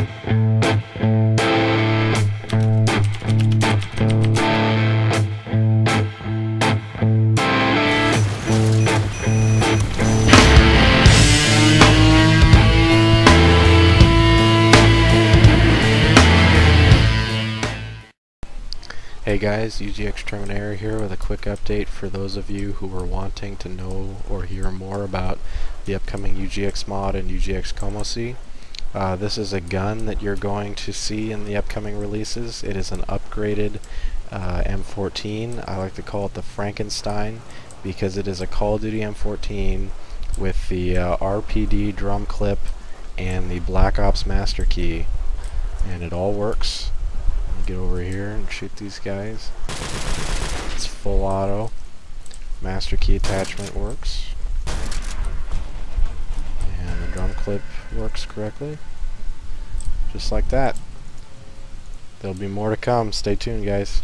Hey guys, UGX Treminaor here with a quick update for those of you who were wanting to know or hear more about the upcoming UGX mod and UGX Comosea. Uh, this is a gun that you're going to see in the upcoming releases. It is an upgraded uh, M14. I like to call it the Frankenstein because it is a Call of Duty M14 with the uh, RPD drum clip and the Black Ops Master Key and it all works get over here and shoot these guys. It's full auto. Master key attachment works. Clip works correctly. Just like that. There'll be more to come. Stay tuned, guys.